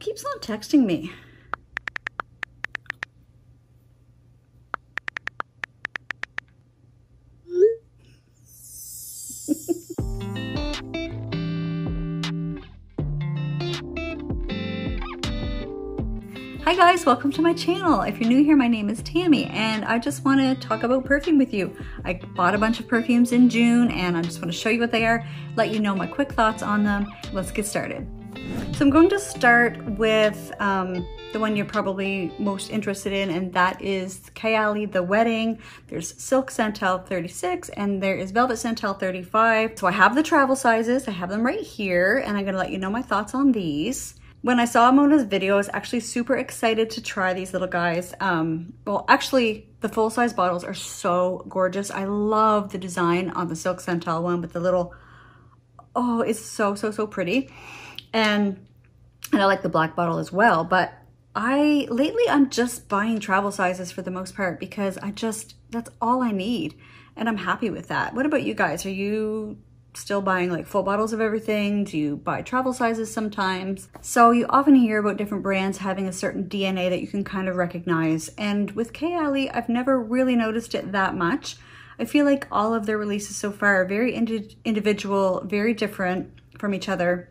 keeps on texting me? Hi guys, welcome to my channel. If you're new here, my name is Tammy and I just want to talk about perfume with you. I bought a bunch of perfumes in June and I just want to show you what they are, let you know my quick thoughts on them. Let's get started. So I'm going to start with um, the one you're probably most interested in and that is Kayali The Wedding. There's Silk Santal 36 and there is Velvet Santal 35. So I have the travel sizes, I have them right here and I'm gonna let you know my thoughts on these. When I saw Mona's video, I was actually super excited to try these little guys. Um, well, actually, the full-size bottles are so gorgeous. I love the design on the Silk Santal one with the little, oh, it's so, so, so pretty. And, and I like the black bottle as well, but I, lately I'm just buying travel sizes for the most part because I just, that's all I need. And I'm happy with that. What about you guys? Are you still buying like full bottles of everything? Do you buy travel sizes sometimes? So you often hear about different brands having a certain DNA that you can kind of recognize. And with Kayali, I've never really noticed it that much. I feel like all of their releases so far are very indi individual, very different from each other.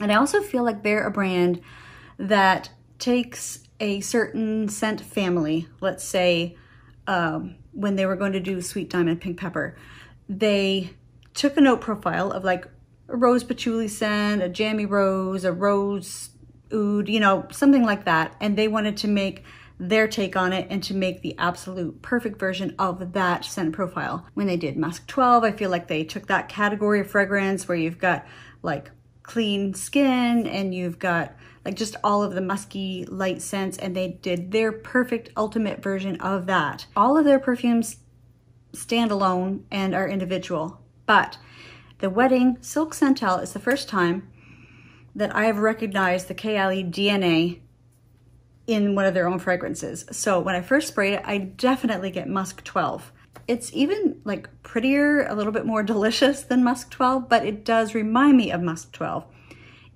And I also feel like they're a brand that takes a certain scent family, let's say um, when they were going to do Sweet Diamond Pink Pepper, they took a note profile of like a rose patchouli scent, a jammy rose, a rose oud, you know, something like that. And they wanted to make their take on it and to make the absolute perfect version of that scent profile. When they did Musk 12, I feel like they took that category of fragrance where you've got like clean skin and you've got like just all of the musky light scents and they did their perfect ultimate version of that. All of their perfumes stand alone and are individual. But the wedding Silk Santal is the first time that I have recognized the Kayali DNA in one of their own fragrances. So when I first spray it, I definitely get Musk 12. It's even like prettier, a little bit more delicious than Musk 12, but it does remind me of Musk 12.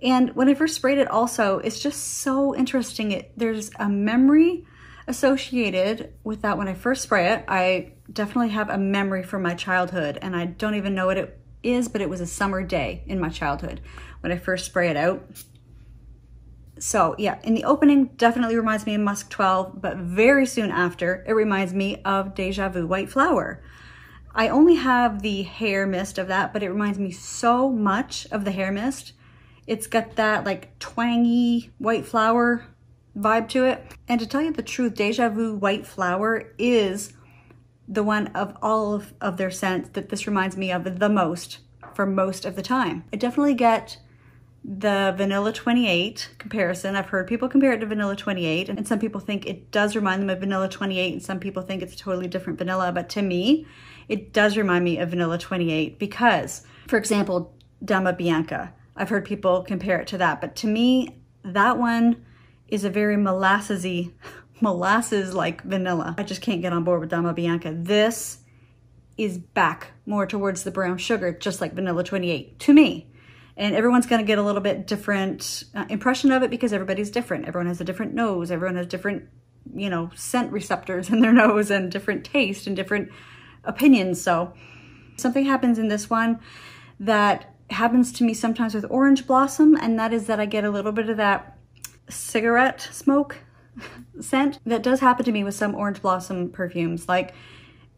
And when I first sprayed it also, it's just so interesting. It, there's a memory associated with that when I first spray it. I definitely have a memory from my childhood and I don't even know what it is, but it was a summer day in my childhood when I first spray it out. So yeah, in the opening, definitely reminds me of Musk 12, but very soon after, it reminds me of Deja Vu White Flower. I only have the hair mist of that, but it reminds me so much of the hair mist. It's got that like twangy white flower vibe to it. And to tell you the truth, Deja Vu White Flower is the one of all of, of their scents that this reminds me of the most for most of the time. I definitely get the Vanilla 28 comparison. I've heard people compare it to Vanilla 28 and some people think it does remind them of Vanilla 28 and some people think it's a totally different vanilla. But to me, it does remind me of Vanilla 28 because, for example, Dama Bianca. I've heard people compare it to that. But to me, that one is a very molassesy, molasses like vanilla. I just can't get on board with Dama Bianca. This is back more towards the brown sugar, just like Vanilla 28 to me. And everyone's gonna get a little bit different uh, impression of it because everybody's different. Everyone has a different nose. Everyone has different, you know, scent receptors in their nose and different taste and different opinions. So something happens in this one that happens to me sometimes with orange blossom, and that is that I get a little bit of that cigarette smoke scent. That does happen to me with some orange blossom perfumes, like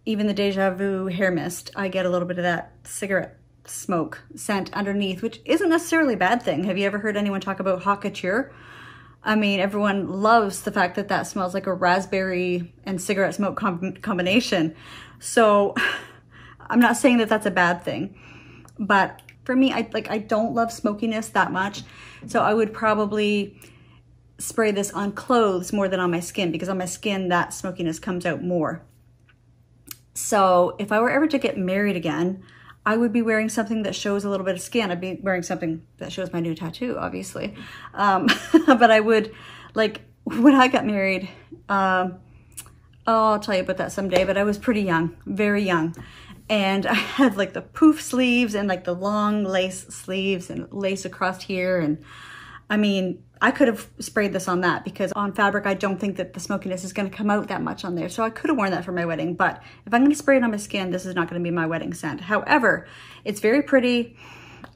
even the Deja Vu hair mist. I get a little bit of that cigarette smoke scent underneath, which isn't necessarily a bad thing. Have you ever heard anyone talk about haute? I mean, everyone loves the fact that that smells like a raspberry and cigarette smoke com combination. So I'm not saying that that's a bad thing, but for me, I like I don't love smokiness that much. So I would probably spray this on clothes more than on my skin because on my skin that smokiness comes out more. So if I were ever to get married again, I would be wearing something that shows a little bit of skin. I'd be wearing something that shows my new tattoo, obviously. Um, but I would, like, when I got married, um, oh, I'll tell you about that someday, but I was pretty young, very young. And I had like the poof sleeves and like the long lace sleeves and lace across here. And I mean, I could have sprayed this on that because on fabric, I don't think that the smokiness is gonna come out that much on there. So I could have worn that for my wedding, but if I'm gonna spray it on my skin, this is not gonna be my wedding scent. However, it's very pretty.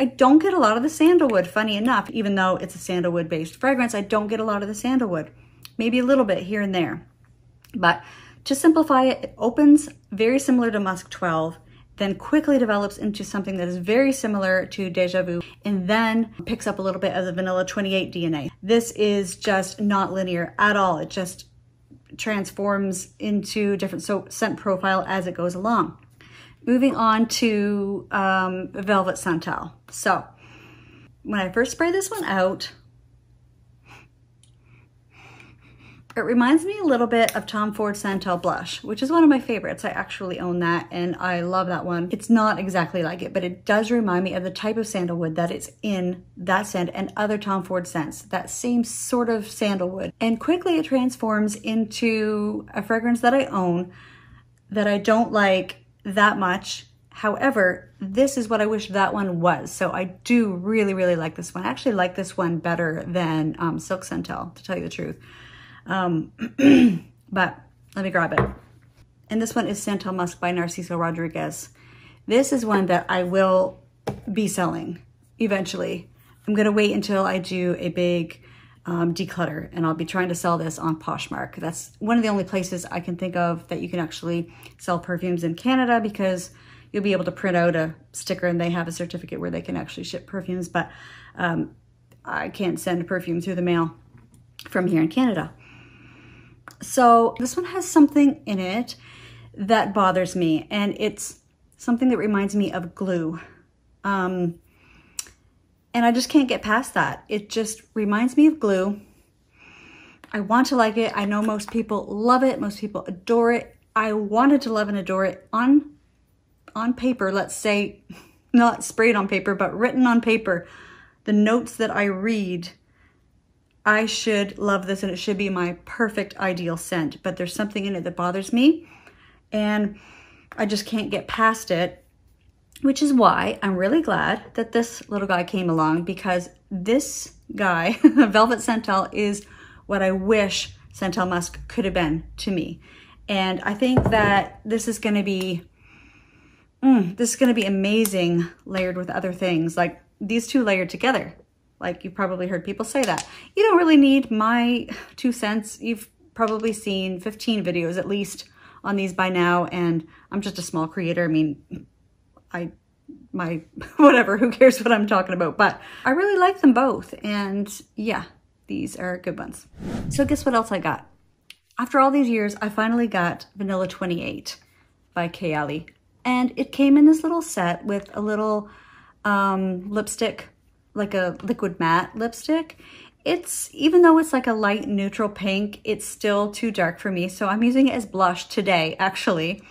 I don't get a lot of the sandalwood, funny enough, even though it's a sandalwood based fragrance, I don't get a lot of the sandalwood. Maybe a little bit here and there. But to simplify it, it opens very similar to Musk 12, then quickly develops into something that is very similar to Deja Vu, and then picks up a little bit of the Vanilla 28 DNA. This is just not linear at all. It just transforms into different so scent profile as it goes along. Moving on to um, Velvet Santal. So when I first spray this one out, it reminds me a little bit of Tom Ford Santal Blush, which is one of my favorites. I actually own that and I love that one. It's not exactly like it, but it does remind me of the type of sandalwood that it's in that scent and other Tom Ford scents, that same sort of sandalwood. And quickly it transforms into a fragrance that I own that I don't like that much. However, this is what I wish that one was. So I do really, really like this one. I actually like this one better than um, Silk Santal, to tell you the truth. Um, but let me grab it. And this one is Santal Musc by Narciso Rodriguez. This is one that I will be selling eventually. I'm going to wait until I do a big um, declutter and I'll be trying to sell this on Poshmark. That's one of the only places I can think of that you can actually sell perfumes in Canada because you'll be able to print out a sticker and they have a certificate where they can actually ship perfumes, but um, I can't send perfume through the mail from here in Canada. So this one has something in it that bothers me and it's something that reminds me of glue. Um, and I just can't get past that. It just reminds me of glue. I want to like it. I know most people love it. Most people adore it. I wanted to love and adore it on, on paper, let's say, not sprayed on paper, but written on paper. The notes that I read, I should love this and it should be my perfect ideal scent, but there's something in it that bothers me and I just can't get past it which is why I'm really glad that this little guy came along because this guy, Velvet Santal, is what I wish Santal Musc could have been to me. And I think that this is to be, mm, this is to be amazing layered with other things. Like these two layered together. Like you've probably heard people say that. You don't really need my two cents. You've probably seen 15 videos at least on these by now. And I'm just a small creator. I mean, I, my, whatever, who cares what I'm talking about, but I really like them both. And yeah, these are good ones. So guess what else I got? After all these years, I finally got Vanilla 28 by Kayali. And it came in this little set with a little um, lipstick, like a liquid matte lipstick. It's, even though it's like a light neutral pink, it's still too dark for me. So I'm using it as blush today, actually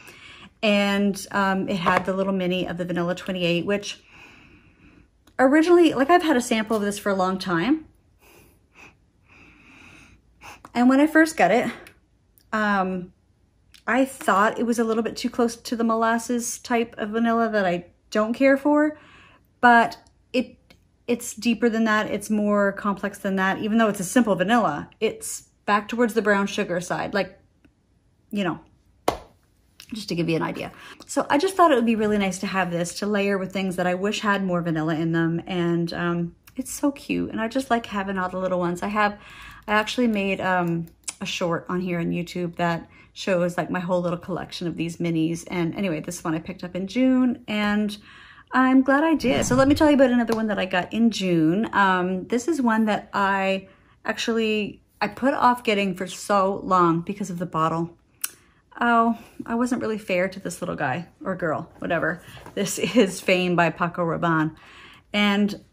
and um, it had the little mini of the Vanilla 28, which originally, like I've had a sample of this for a long time. And when I first got it, um, I thought it was a little bit too close to the molasses type of vanilla that I don't care for, but it's deeper than that. It's more complex than that. Even though it's a simple vanilla, it's back towards the brown sugar side. Like, you know, just to give you an idea. So I just thought it would be really nice to have this to layer with things that I wish had more vanilla in them. And um, it's so cute. And I just like having all the little ones. I have, I actually made um, a short on here on YouTube that shows like my whole little collection of these minis. And anyway, this one I picked up in June and I'm glad I did. So let me tell you about another one that I got in June. Um, this is one that I actually, I put off getting for so long because of the bottle oh, I wasn't really fair to this little guy or girl, whatever. This is Fame by Paco Rabanne. And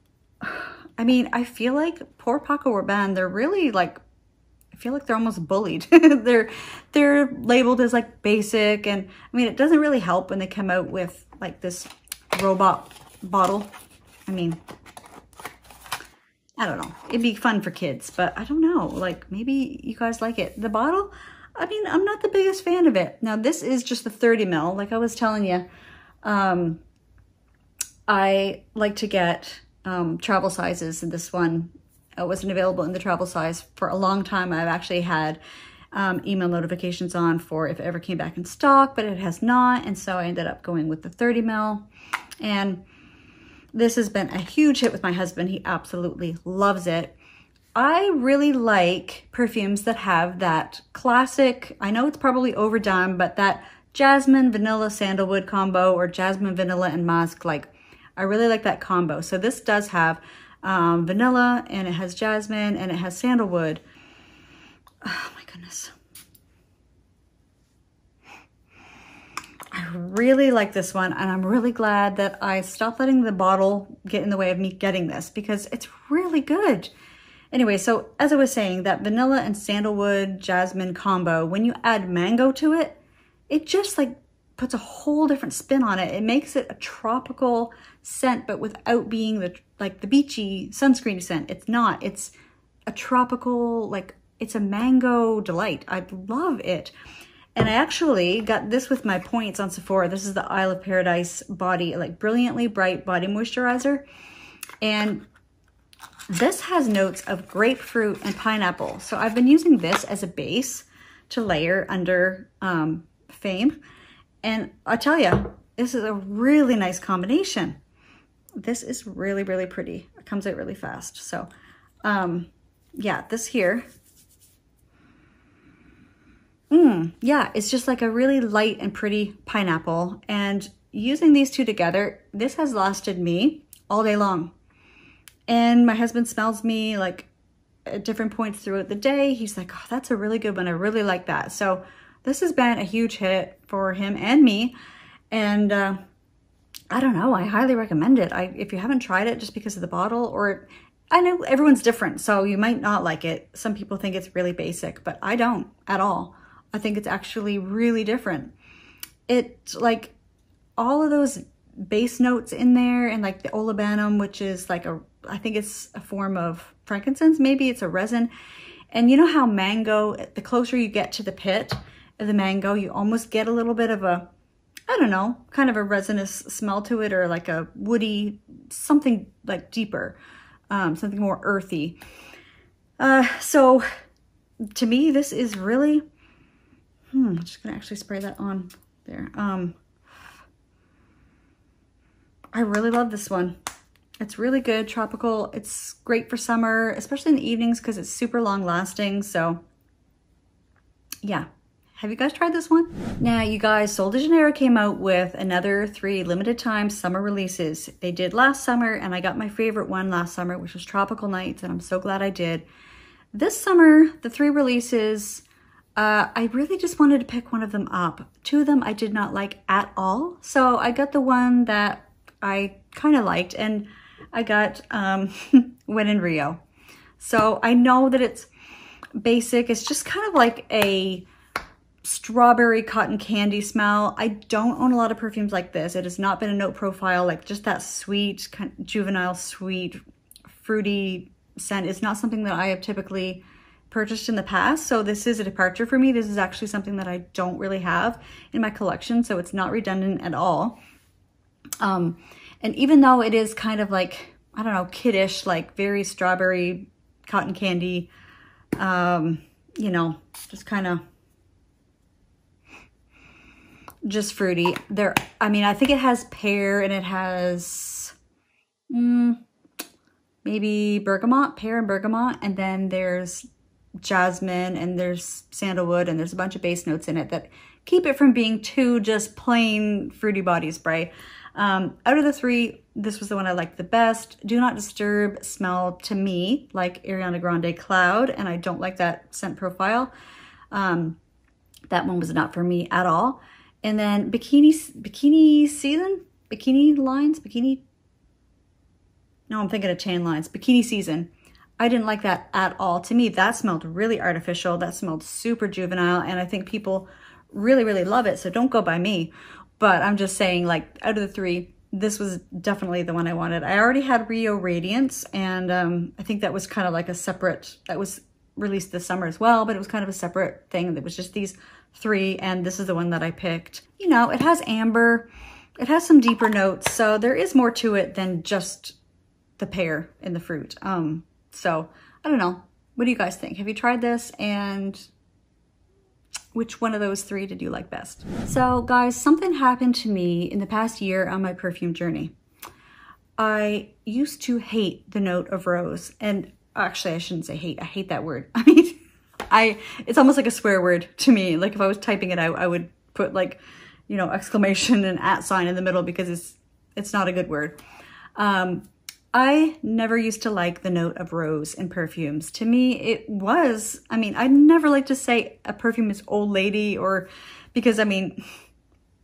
I mean, I feel like poor Paco Rabanne, they're really like, I feel like they're almost bullied. they're, they're labeled as like basic. And I mean, it doesn't really help when they come out with like this robot bottle. I mean, I don't know. It'd be fun for kids, but I don't know. Like maybe you guys like it. The bottle, I mean, I'm not the biggest fan of it. Now, this is just the 30 mil. Like I was telling you, um, I like to get um, travel sizes, and this one it wasn't available in the travel size for a long time. I've actually had um, email notifications on for if it ever came back in stock, but it has not. And so I ended up going with the 30 mil. And this has been a huge hit with my husband. He absolutely loves it. I really like perfumes that have that classic, I know it's probably overdone, but that jasmine, vanilla, sandalwood combo or jasmine, vanilla, and musk. Like, I really like that combo. So this does have um, vanilla and it has jasmine and it has sandalwood. Oh goodness. I really like this one and I'm really glad that I stopped letting the bottle get in the way of me getting this because it's really good. Anyway, so as I was saying, that vanilla and sandalwood jasmine combo, when you add mango to it, it just like puts a whole different spin on it. It makes it a tropical scent, but without being the like the beachy sunscreen scent. It's not. It's a tropical, like it's a mango delight. I love it. And I actually got this with my points on Sephora. This is the Isle of Paradise body, like brilliantly bright body moisturizer. And this has notes of grapefruit and pineapple. So I've been using this as a base to layer under um, Fame. And I tell you, this is a really nice combination. This is really, really pretty. It comes out really fast. So um, yeah, this here. Mmm, yeah, it's just like a really light and pretty pineapple. And using these two together, this has lasted me all day long. And my husband smells me like at different points throughout the day. He's like, oh, that's a really good one. I really like that. So this has been a huge hit for him and me. And uh, I don't know, I highly recommend it. I, if you haven't tried it just because of the bottle or I know everyone's different, so you might not like it. Some people think it's really basic, but I don't at all. I think it's actually really different. It like all of those base notes in there and like the olibanum, which is like a I think it's a form of frankincense. Maybe it's a resin. And you know how mango, the closer you get to the pit of the mango, you almost get a little bit of a, I don't know, kind of a resinous smell to it or like a woody, something like deeper, um, something more earthy. Uh, so to me, this is really, hmm, I'm just gonna actually spray that on there. Um, I really love this one. It's really good, tropical. It's great for summer, especially in the evenings because it's super long lasting. So yeah, have you guys tried this one? Now, you guys, Sol de Janeiro came out with another three limited time summer releases. They did last summer, and I got my favorite one last summer, which was Tropical Nights, and I'm so glad I did. This summer, the three releases, uh, I really just wanted to pick one of them up. Two of them I did not like at all, so I got the one that I kind of liked, and I got um, When in Rio. So I know that it's basic. It's just kind of like a strawberry cotton candy smell. I don't own a lot of perfumes like this. It has not been a note profile, like just that sweet, kind of juvenile, sweet, fruity scent. It's not something that I have typically purchased in the past. So this is a departure for me. This is actually something that I don't really have in my collection. So it's not redundant at all. Um, and even though it is kind of like, I don't know, kiddish, like very strawberry cotton candy, um, you know, just kind of just fruity. There, I mean, I think it has pear and it has mm, maybe bergamot, pear and bergamot. And then there's jasmine and there's sandalwood and there's a bunch of base notes in it that keep it from being too just plain fruity body spray. Um, out of the three, this was the one I liked the best. Do Not Disturb smell to me like Ariana Grande Cloud, and I don't like that scent profile. Um, that one was not for me at all. And then Bikini, Bikini Season? Bikini Lines? Bikini? No, I'm thinking of Tan Lines. Bikini Season. I didn't like that at all. To me, that smelled really artificial. That smelled super juvenile, and I think people really, really love it, so don't go by me. But I'm just saying, like, out of the three, this was definitely the one I wanted. I already had Rio Radiance, and um, I think that was kind of like a separate, that was released this summer as well, but it was kind of a separate thing. That was just these three, and this is the one that I picked. You know, it has amber, it has some deeper notes, so there is more to it than just the pear in the fruit. Um, so I don't know. What do you guys think? Have you tried this? And which one of those three did you like best? So guys, something happened to me in the past year on my perfume journey. I used to hate the note of rose and actually I shouldn't say hate, I hate that word. I mean, I, it's almost like a swear word to me. Like if I was typing it out, I would put like, you know, exclamation and at sign in the middle because it's, it's not a good word. Um, I never used to like the note of rose in perfumes. To me, it was, I mean, I never like to say a perfume is old lady or because I mean,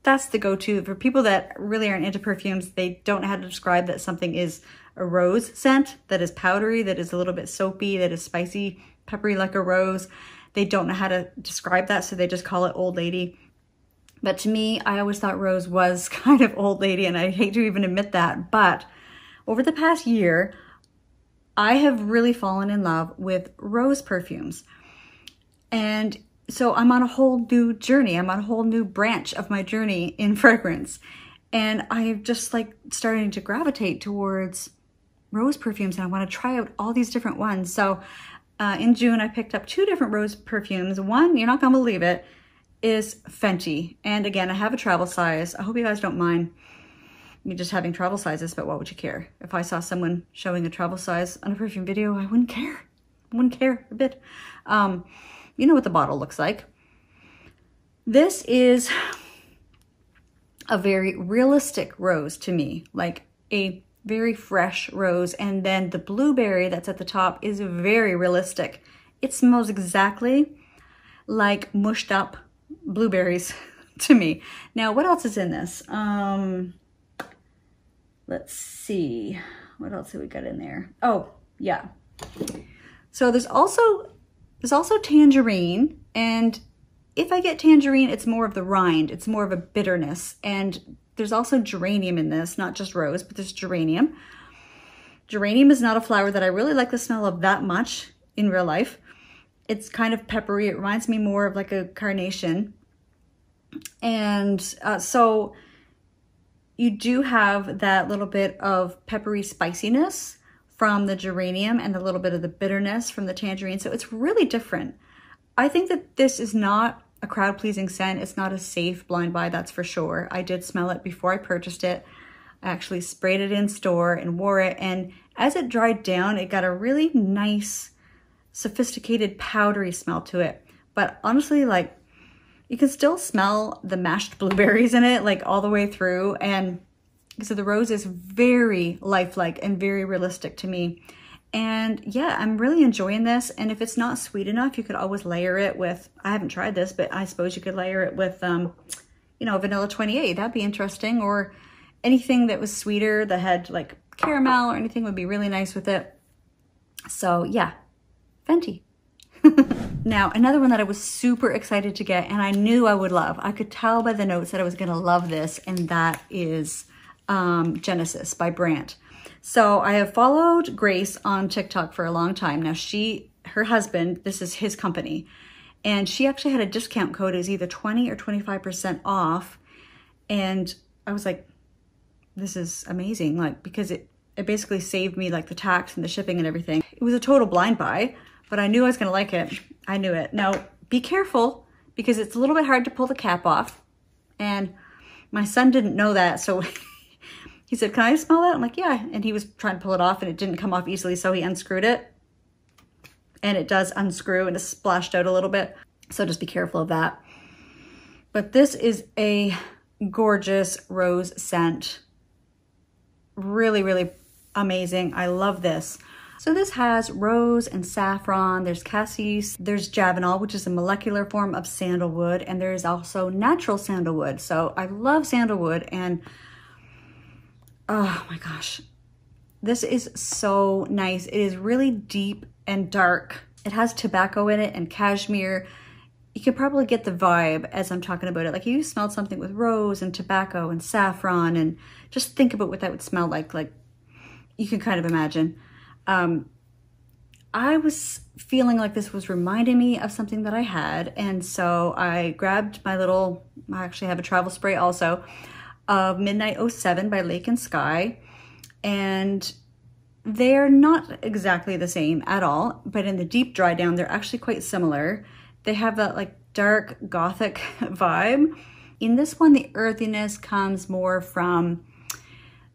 that's the go-to for people that really aren't into perfumes. They don't know how to describe that something is a rose scent that is powdery, that is a little bit soapy, that is spicy, peppery like a rose. They don't know how to describe that, so they just call it old lady. But to me, I always thought rose was kind of old lady, and I hate to even admit that, but over the past year, I have really fallen in love with rose perfumes. And so I'm on a whole new journey. I'm on a whole new branch of my journey in fragrance. And I'm just like starting to gravitate towards rose perfumes and I want to try out all these different ones. So uh, in June, I picked up two different rose perfumes. One, you're not going to believe it, is Fenty. And again, I have a travel size. I hope you guys don't mind me just having travel sizes, but what would you care? If I saw someone showing a travel size on a perfume video, I wouldn't care. I wouldn't care a bit. Um, you know what the bottle looks like. This is a very realistic rose to me, like a very fresh rose. And then the blueberry that's at the top is very realistic. It smells exactly like mushed up blueberries to me. Now, what else is in this? Um, let's see, what else have we got in there? Oh, yeah. So there's also, there's also tangerine and if I get tangerine, it's more of the rind. It's more of a bitterness. And there's also geranium in this, not just rose, but there's geranium. Geranium is not a flower that I really like the smell of that much in real life. It's kind of peppery. It reminds me more of like a carnation. And uh, so you do have that little bit of peppery spiciness from the geranium and a little bit of the bitterness from the tangerine. So it's really different. I think that this is not a crowd pleasing scent. It's not a safe blind buy, that's for sure. I did smell it before I purchased it. I actually sprayed it in store and wore it. And as it dried down, it got a really nice, sophisticated, powdery smell to it. But honestly, like you can still smell the mashed blueberries in it, like all the way through. And so the rose is very lifelike and very realistic to me. And yeah, I'm really enjoying this. And if it's not sweet enough, you could always layer it with, I haven't tried this, but I suppose you could layer it with, um, you know, vanilla 28. That'd be interesting. Or anything that was sweeter that had like caramel or anything would be really nice with it. So yeah, Fenty. now, another one that I was super excited to get and I knew I would love, I could tell by the notes that I was gonna love this, and that is um, Genesis by Brandt. So I have followed Grace on TikTok for a long time. Now she, her husband, this is his company, and she actually had a discount code is either 20 or 25% off. And I was like, this is amazing. Like, because it, it basically saved me like the tax and the shipping and everything. It was a total blind buy, but I knew I was going to like it. I knew it. Now, be careful because it's a little bit hard to pull the cap off. And my son didn't know that. So he said, can I smell that? I'm like, yeah. And he was trying to pull it off and it didn't come off easily. So he unscrewed it and it does unscrew and it splashed out a little bit. So just be careful of that. But this is a gorgeous rose scent. Really, really amazing. I love this. So this has rose and saffron, there's cassis, there's javanol, which is a molecular form of sandalwood, and there's also natural sandalwood. So I love sandalwood and oh my gosh, this is so nice. It is really deep and dark. It has tobacco in it and cashmere. You can probably get the vibe as I'm talking about it. Like you smelled something with rose and tobacco and saffron and just think about what that would smell like. Like you can kind of imagine. Um, I was feeling like this was reminding me of something that I had. And so I grabbed my little, I actually have a travel spray also, of Midnight 07 by Lake and Skye. And they're not exactly the same at all, but in the deep dry down, they're actually quite similar. They have that like dark gothic vibe. In this one, the earthiness comes more from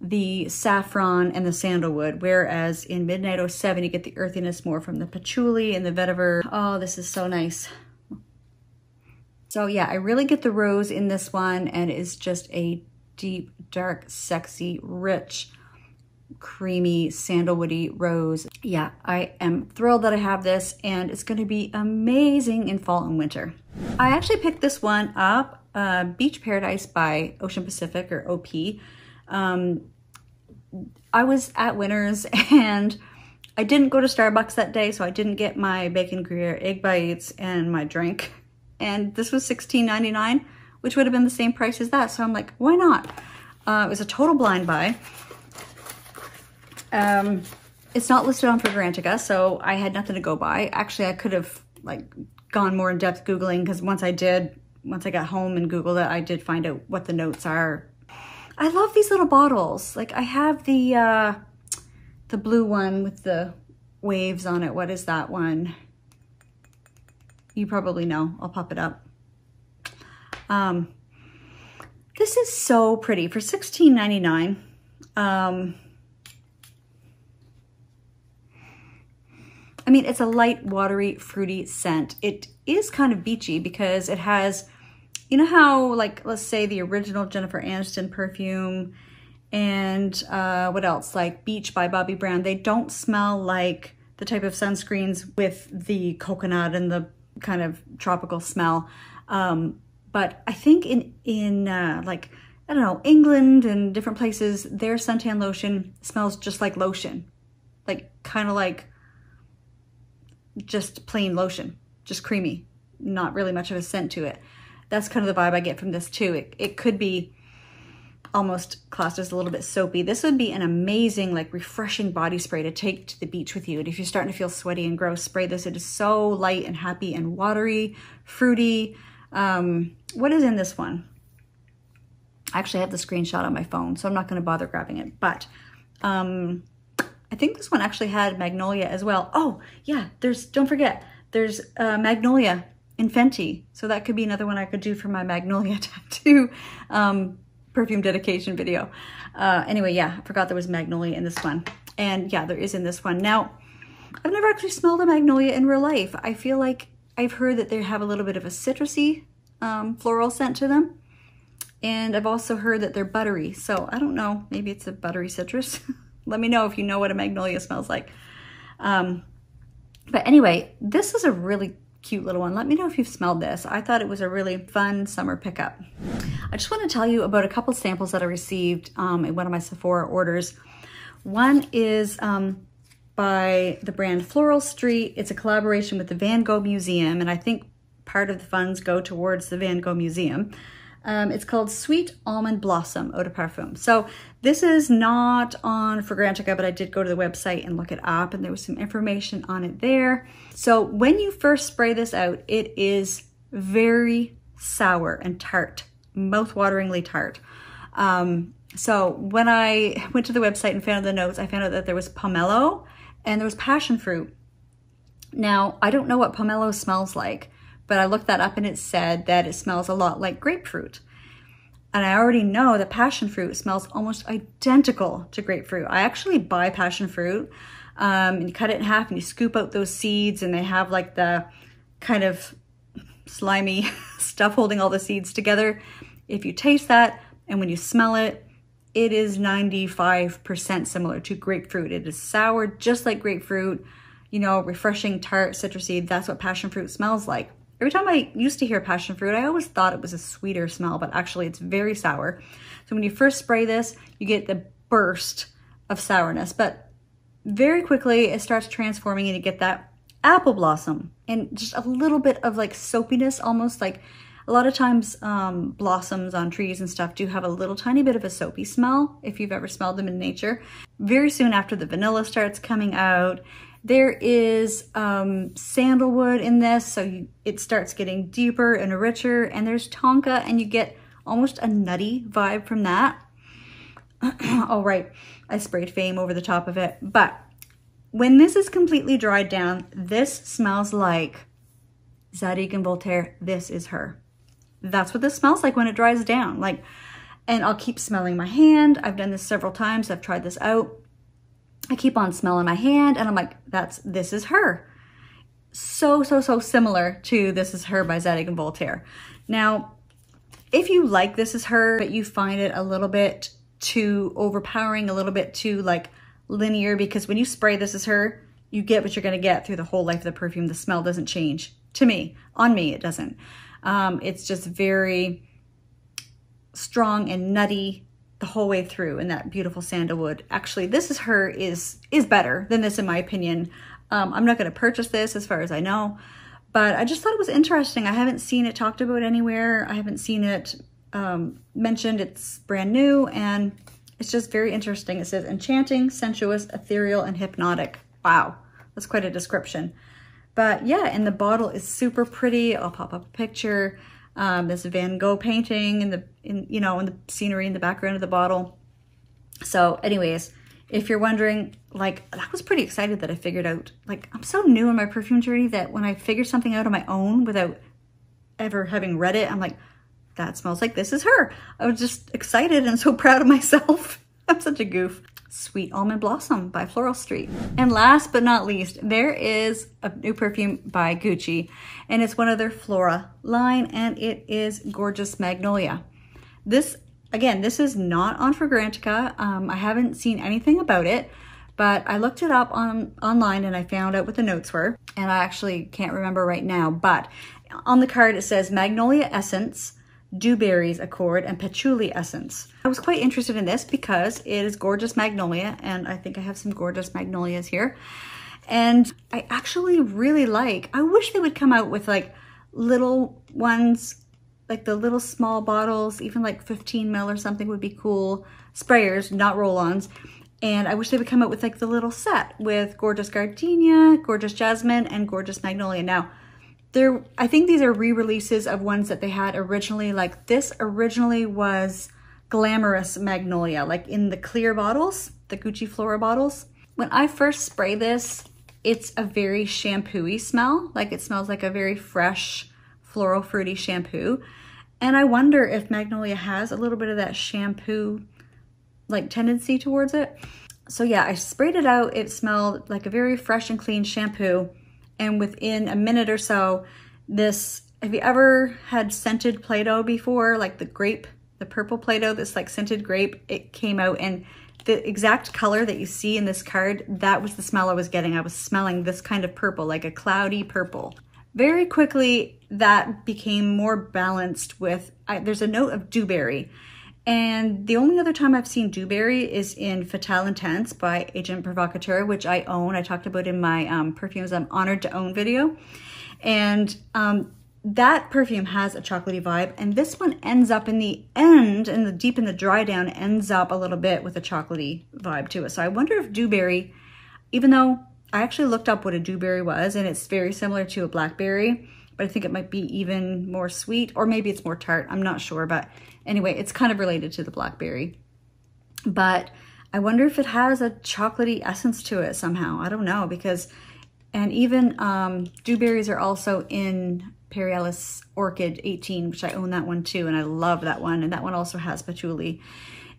the saffron and the sandalwood, whereas in Midnight 07, you get the earthiness more from the patchouli and the vetiver. Oh, this is so nice. So yeah, I really get the rose in this one and it's just a deep, dark, sexy, rich, creamy, sandalwoody rose. Yeah, I am thrilled that I have this and it's gonna be amazing in fall and winter. I actually picked this one up, uh, Beach Paradise by Ocean Pacific or OP. Um, I was at Winners and I didn't go to Starbucks that day, so I didn't get my bacon Gruyere egg bites and my drink. And this was $16.99, which would have been the same price as that. So I'm like, why not? Uh, it was a total blind buy. Um, it's not listed on Fragrantica, so I had nothing to go by. Actually, I could have like gone more in depth Googling because once I did, once I got home and Googled it, I did find out what the notes are. I love these little bottles. Like I have the, uh, the blue one with the waves on it. What is that one? You probably know. I'll pop it up. Um, this is so pretty for $16.99. Um, I mean, it's a light, watery, fruity scent. It is kind of beachy because it has, you know how, like, let's say the original Jennifer Aniston perfume and uh, what else? Like Beach by Bobbi Brown. They don't smell like the type of sunscreens with the coconut and the kind of tropical smell. Um, but I think in, in uh, like, I don't know, England and different places, their suntan lotion smells just like lotion. Like, kind of like just plain lotion, just creamy, not really much of a scent to it. That's kind of the vibe I get from this too. It, it could be almost classed as a little bit soapy. This would be an amazing, like refreshing body spray to take to the beach with you. And if you're starting to feel sweaty and gross, spray this. It is so light and happy and watery, fruity. Um, what is in this one? I actually have the screenshot on my phone, so I'm not gonna bother grabbing it. But um, I think this one actually had Magnolia as well. Oh, yeah, there's, don't forget, there's uh, Magnolia in Fenty. So that could be another one I could do for my Magnolia tattoo um, perfume dedication video. Uh, anyway, yeah, I forgot there was Magnolia in this one. And yeah, there is in this one. Now, I've never actually smelled a Magnolia in real life. I feel like I've heard that they have a little bit of a citrusy um, floral scent to them. And I've also heard that they're buttery. So I don't know, maybe it's a buttery citrus. Let me know if you know what a magnolia smells like. Um, but anyway, this is a really cute little one. Let me know if you've smelled this. I thought it was a really fun summer pickup. I just want to tell you about a couple samples that I received um, in one of my Sephora orders. One is um, by the brand Floral Street. It's a collaboration with the Van Gogh Museum, and I think part of the funds go towards the Van Gogh Museum. Um, it's called Sweet Almond Blossom Eau de Parfum. So this is not on Fragrantica, but I did go to the website and look it up and there was some information on it there. So when you first spray this out, it is very sour and tart, mouth-wateringly tart. Um, so when I went to the website and found the notes, I found out that there was pomelo and there was passion fruit. Now, I don't know what pomelo smells like, but I looked that up and it said that it smells a lot like grapefruit. And I already know that passion fruit smells almost identical to grapefruit. I actually buy passion fruit um, and you cut it in half and you scoop out those seeds and they have like the kind of slimy stuff holding all the seeds together. If you taste that and when you smell it, it is 95% similar to grapefruit. It is sour, just like grapefruit, you know, refreshing, tart, citrusy. That's what passion fruit smells like. Every time I used to hear passion fruit, I always thought it was a sweeter smell, but actually it's very sour. So when you first spray this, you get the burst of sourness, but very quickly it starts transforming and you get that apple blossom and just a little bit of like soapiness, almost like a lot of times um, blossoms on trees and stuff do have a little tiny bit of a soapy smell if you've ever smelled them in nature. Very soon after the vanilla starts coming out there is um, sandalwood in this, so you, it starts getting deeper and richer, and there's tonka, and you get almost a nutty vibe from that. All right. I sprayed Fame over the top of it. But when this is completely dried down, this smells like Zadig and Voltaire. This is her. That's what this smells like when it dries down. Like, and I'll keep smelling my hand. I've done this several times. I've tried this out. I keep on smelling my hand and I'm like, that's, this is her. So, so, so similar to This Is Her by Zadig and Voltaire. Now, if you like This Is Her, but you find it a little bit too overpowering, a little bit too like linear, because when you spray This Is Her, you get what you're gonna get through the whole life of the perfume. The smell doesn't change. To me, on me, it doesn't. Um, it's just very strong and nutty the whole way through in that beautiful sandalwood. Actually, This Is Her is, is better than this in my opinion. Um, I'm not gonna purchase this as far as I know, but I just thought it was interesting. I haven't seen it talked about anywhere. I haven't seen it um, mentioned. It's brand new and it's just very interesting. It says enchanting, sensuous, ethereal, and hypnotic. Wow, that's quite a description. But yeah, and the bottle is super pretty. I'll pop up a picture. Um, a Van Gogh painting in the, in, you know, in the scenery in the background of the bottle. So anyways, if you're wondering, like, I was pretty excited that I figured out, like, I'm so new in my perfume journey that when I figure something out on my own without ever having read it, I'm like, that smells like this is her. I was just excited and so proud of myself. I'm such a goof. Sweet Almond Blossom by Floral Street. And last but not least, there is a new perfume by Gucci and it's one of their Flora line and it is Gorgeous Magnolia. This, again, this is not on Fragrantica. Um, I haven't seen anything about it, but I looked it up on online and I found out what the notes were and I actually can't remember right now, but on the card it says Magnolia Essence, dewberries accord, and patchouli essence. I was quite interested in this because it is gorgeous magnolia, and I think I have some gorgeous magnolias here. And I actually really like, I wish they would come out with like little ones, like the little small bottles, even like 15 mil or something would be cool. Sprayers, not roll-ons. And I wish they would come out with like the little set with Gorgeous Gardenia, Gorgeous Jasmine, and Gorgeous Magnolia. Now, there, I think these are re-releases of ones that they had originally. Like this originally was Glamorous Magnolia, like in the clear bottles, the Gucci Flora bottles. When I first spray this, it's a very shampooy smell. Like it smells like a very fresh, floral fruity shampoo. And I wonder if Magnolia has a little bit of that shampoo like tendency towards it. So yeah, I sprayed it out. It smelled like a very fresh and clean shampoo and within a minute or so, this, have you ever had scented Play-Doh before? Like the grape, the purple Play-Doh, this like scented grape, it came out and the exact color that you see in this card, that was the smell I was getting. I was smelling this kind of purple, like a cloudy purple. Very quickly, that became more balanced with, I, there's a note of dewberry. And the only other time I've seen Dewberry is in Fatale Intense by Agent Provocateur, which I own. I talked about in my um, Perfumes I'm Honored to Own video. And um, that perfume has a chocolatey vibe, and this one ends up in the end, in the deep in the dry down, ends up a little bit with a chocolatey vibe to it. So I wonder if Dewberry, even though I actually looked up what a Dewberry was, and it's very similar to a Blackberry, but I think it might be even more sweet, or maybe it's more tart. I'm not sure, but Anyway, it's kind of related to the blackberry. But I wonder if it has a chocolatey essence to it somehow. I don't know because, and even um, dewberries are also in Perry Orchid 18, which I own that one too, and I love that one. And that one also has patchouli,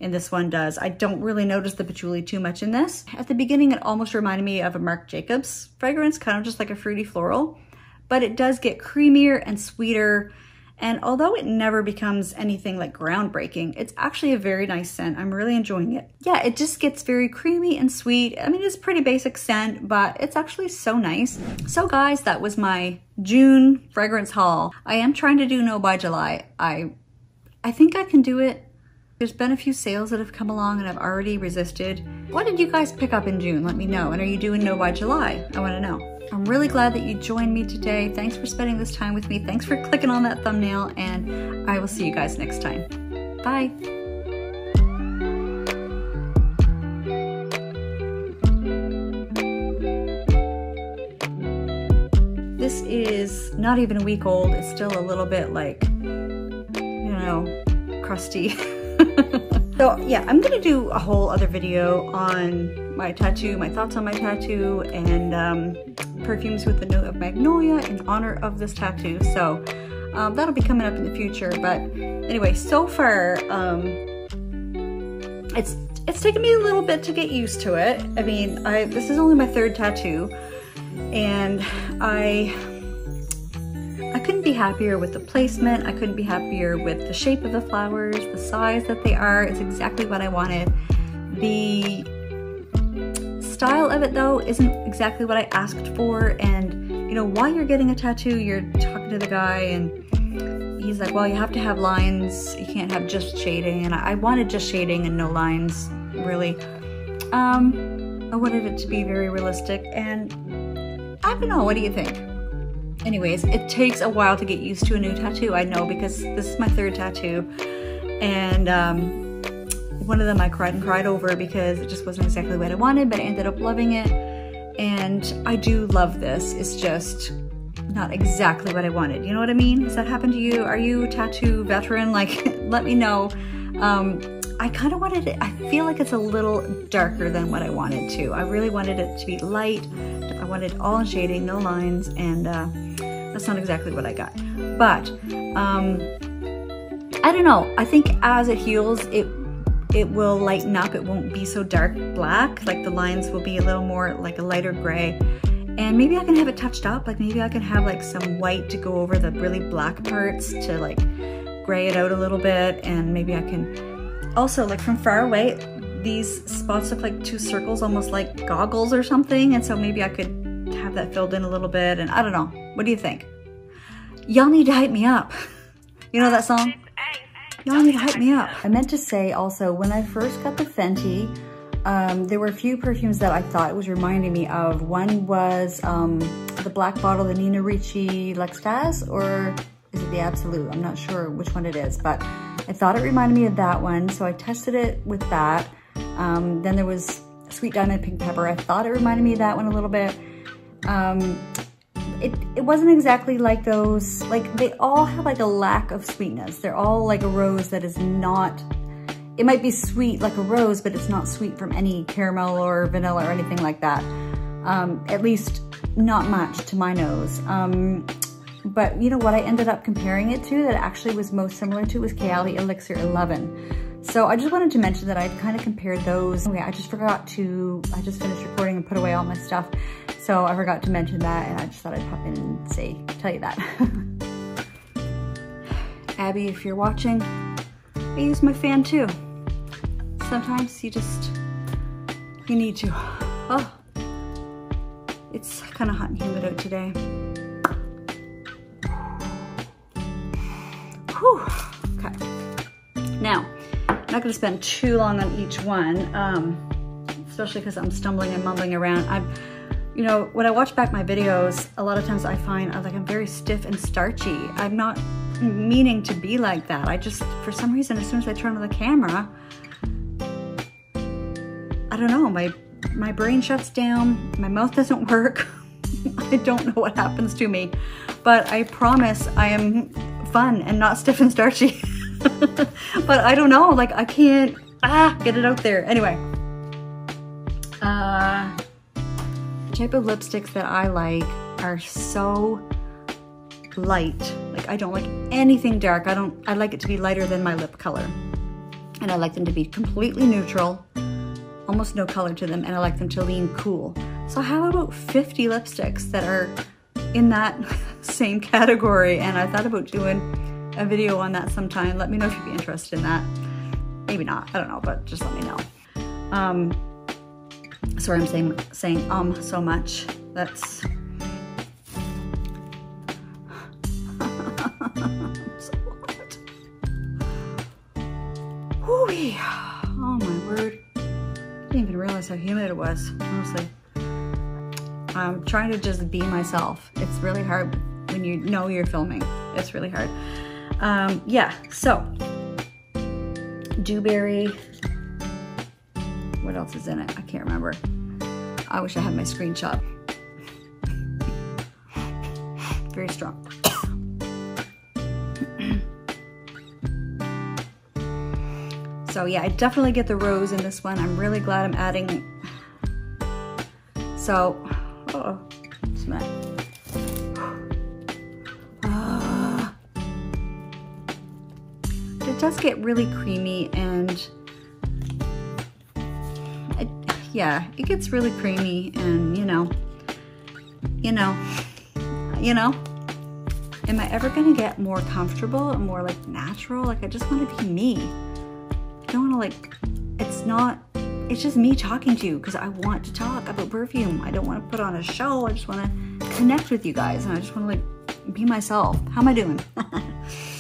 and this one does. I don't really notice the patchouli too much in this. At the beginning, it almost reminded me of a Marc Jacobs fragrance, kind of just like a fruity floral, but it does get creamier and sweeter and although it never becomes anything like groundbreaking, it's actually a very nice scent. I'm really enjoying it. Yeah, it just gets very creamy and sweet. I mean, it's pretty basic scent, but it's actually so nice. So guys, that was my June fragrance haul. I am trying to do no by July. I, I think I can do it. There's been a few sales that have come along and I've already resisted. What did you guys pick up in June? Let me know. And are you doing no by July? I wanna know. I'm really glad that you joined me today. Thanks for spending this time with me. Thanks for clicking on that thumbnail, and I will see you guys next time. Bye. This is not even a week old. It's still a little bit like, you know, crusty. So yeah, I'm gonna do a whole other video on my tattoo, my thoughts on my tattoo, and um, perfumes with the note of magnolia in honor of this tattoo. So um, that'll be coming up in the future. But anyway, so far, um, it's it's taken me a little bit to get used to it. I mean, I this is only my third tattoo, and I I couldn't be happier with the placement. I couldn't be happier with the shape of the flowers, the size that they are. It's exactly what I wanted. The style of it though isn't exactly what I asked for. And you know, while you're getting a tattoo, you're talking to the guy and he's like, well, you have to have lines. You can't have just shading. And I wanted just shading and no lines, really. Um, I wanted it to be very realistic and I don't know, what do you think? Anyways, it takes a while to get used to a new tattoo, I know, because this is my third tattoo. And um, one of them I cried and cried over because it just wasn't exactly what I wanted, but I ended up loving it. And I do love this. It's just not exactly what I wanted. You know what I mean? Has that happened to you? Are you a tattoo veteran? Like, let me know. Um, I kind of wanted it, I feel like it's a little darker than what I wanted to. I really wanted it to be light. I wanted all shading, no lines, and uh, that's not exactly what I got. But, um, I don't know. I think as it heals, it it will lighten up. It won't be so dark black. Like the lines will be a little more like a lighter gray. And maybe I can have it touched up. Like maybe I can have like some white to go over the really black parts to like gray it out a little bit. And maybe I can also, like from far away, these spots look like two circles, almost like goggles or something. And so maybe I could have that filled in a little bit. And I don't know. What do you think? Y'all need to hype me up. You know that song? Y'all need to hype me up. I meant to say also, when I first got the Fenty, um, there were a few perfumes that I thought it was reminding me of. One was um, the black bottle, the Nina Ricci L'Extase, or is it the Absolute? I'm not sure which one it is, but I thought it reminded me of that one, so I tested it with that. Um, then there was Sweet Diamond Pink Pepper. I thought it reminded me of that one a little bit. Um, it, it wasn't exactly like those, like they all have like a lack of sweetness. They're all like a rose that is not, it might be sweet like a rose, but it's not sweet from any caramel or vanilla or anything like that. Um, at least not much to my nose. Um, but you know what I ended up comparing it to that actually was most similar to was Kayali Elixir 11. So I just wanted to mention that I kind of compared those. Okay, I just forgot to, I just finished recording and put away all my stuff. So I forgot to mention that and I just thought I'd pop in and say, tell you that. Abby, if you're watching, I use my fan too. Sometimes you just, you need to. Oh, it's kind of hot and humid out today. Whew. Okay. Now, I'm not gonna spend too long on each one, um, especially because I'm stumbling and mumbling around. I'm, you know, when I watch back my videos, a lot of times I find I'm like I'm very stiff and starchy. I'm not meaning to be like that. I just, for some reason, as soon as I turn on the camera, I don't know, my, my brain shuts down, my mouth doesn't work. I don't know what happens to me, but I promise I am fun and not stiff and starchy. but I don't know, like I can't, ah, get it out there. Anyway, uh, type of lipsticks that I like are so light. Like I don't like anything dark. I don't, I like it to be lighter than my lip color. And I like them to be completely neutral, almost no color to them, and I like them to lean cool. So how about 50 lipsticks that are in that same category and I thought about doing a video on that sometime. Let me know if you'd be interested in that. Maybe not, I don't know, but just let me know. Um, sorry I'm saying, saying um so much. That's... Oh my word. I didn't even realize how humid it was, honestly. I'm trying to just be myself. It's really hard when you know you're filming. It's really hard. Um, yeah, so dewberry. What else is in it? I can't remember. I wish I had my screenshot. Very strong. So yeah, I definitely get the rose in this one. I'm really glad I'm adding. So, oh, smell. Ah. It does get really creamy and it, yeah, it gets really creamy and you know, you know, you know, am I ever gonna get more comfortable and more like natural? Like I just wanna be me. I don't wanna like, it's not, it's just me talking to you because I want to talk about perfume. I don't wanna put on a show. I just wanna connect with you guys and I just wanna like be myself. How am I doing?